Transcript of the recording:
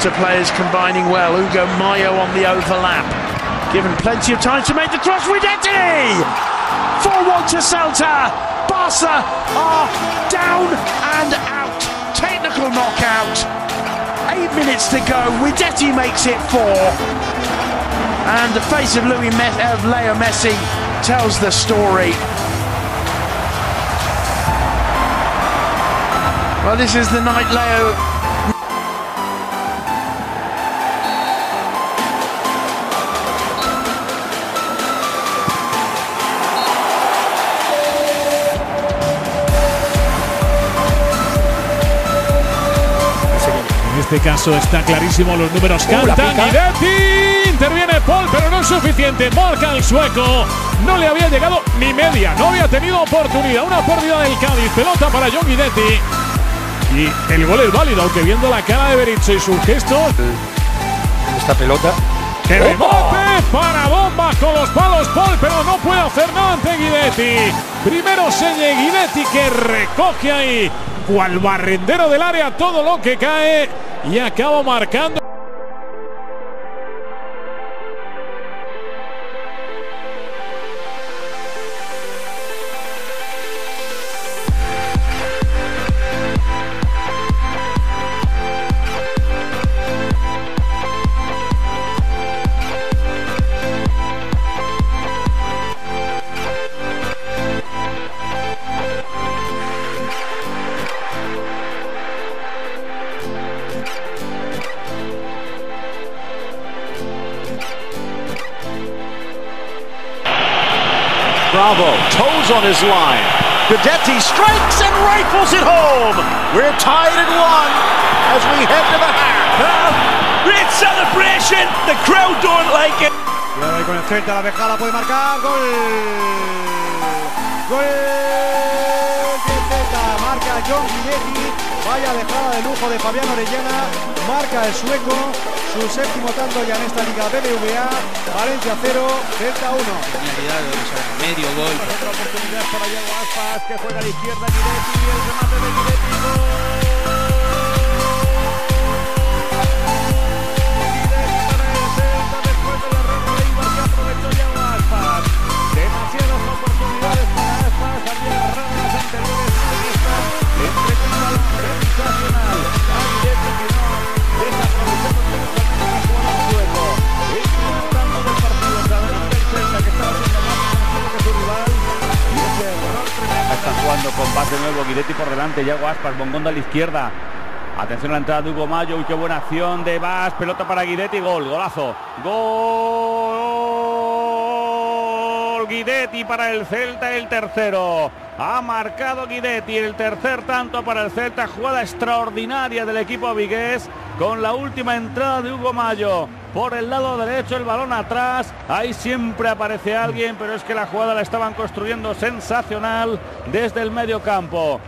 Celta players combining well. Ugo Mayo on the overlap. Given plenty of time to make the cross. Guidetti! 4-1 to Celta. Barca are down and out. Technical knockout. Eight minutes to go. Guidetti makes it four. And the face of Louis Me- of Leo Messi tells the story. Well, this is the night Leo este caso está clarísimo, los números cantan. Guidetti interviene Paul, pero no es suficiente. Marca el sueco. No le había llegado ni media, no había tenido oportunidad. Una pérdida del Cádiz. Pelota para John Guidetti. Y el gol es válido, aunque viendo la cara de Berizzo y sus gestos. Esta pelota. ¡Que rebote para bomba con los palos Paul! Pero no puede hacer nada ante Guidetti. Primero Selle Guidetti que recoge ahí, cual barrendero del área, todo lo que cae y acaba marcando. Bravo, toes on his line. Guidetti strikes and rifles it home. We're tied at one as we head to the half. Uh, great celebration. The crowd don't like it. Cuidado ahí con el Celta, la vejada puede marcar. Gol. Gol. del Marca John Guidetti. Vaya dejada de lujo de Fabián Orellana. Marca el sueco. Su séptimo tanto ya en esta Liga BBVA. Valencia 0, Celta 1. Medio gol. Otra oportunidad para Iago Aspas que juega a la izquierda Guidetti. El remate de Con base nuevo, Guidetti por delante, Yago Aspas, Bongonda a la izquierda. Atención a la entrada de Hugo Mayo, uy, qué buena acción de Vas, pelota para Guidetti, gol, golazo. Gol Guidetti para el Celta, el tercero. Ha marcado Guidetti el tercer tanto para el Celta, jugada extraordinaria del equipo vigués con la última entrada de Hugo Mayo. Por el lado derecho, el balón atrás. Ahí siempre aparece alguien, pero es que la jugada la estaban construyendo sensacional desde el medio campo.